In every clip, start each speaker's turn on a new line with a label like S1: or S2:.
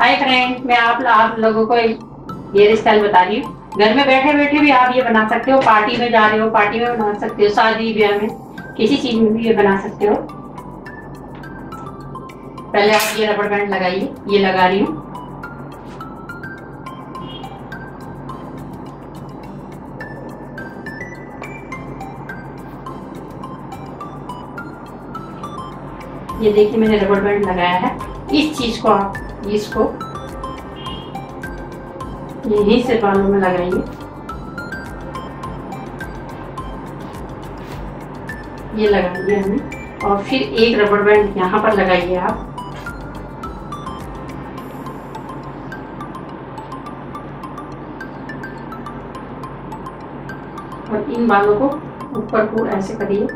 S1: Hi friend मैं आप आप लोगों को हेयर स्टाइल बता रही हूँ। घर में बैठे बैठे भी आप ये बना सकते हो, पार्टी में जा रहे हो, पार्टी में बना सकते हो, शादी ब्याह में, किसी चीज़ में भी ये बना सकते हो। पहले आप ये रबड़ बैंड लगाइए, ये लगा रही हूँ। ये देखिए मैंने रबड़ बैंड लगाया है। इस चीज़ को आप इसको यहीं से बालों में लगाइए। ये लगाइए हमें, और फिर एक रबड़ बैंड यहाँ पर लगाइए आप। और इन बालों को ऊपर को ऐसे करिए।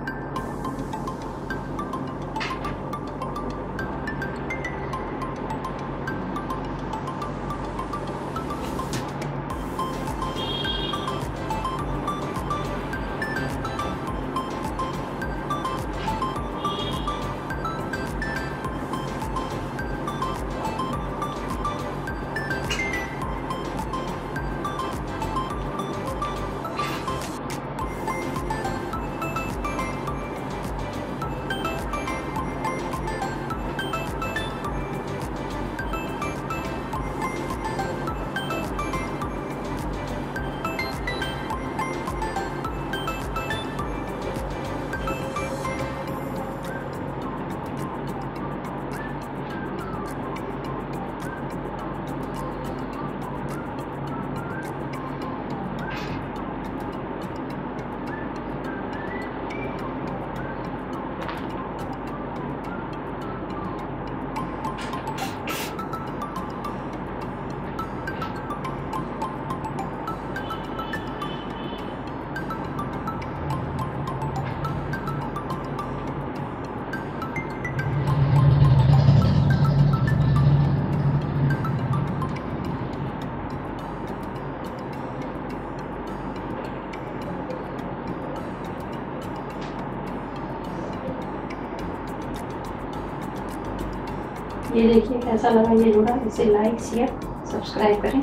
S1: ये देखिए कैसा लगा ये जोड़ा? इसे लाइक शेयर सब्सक्राइब करें।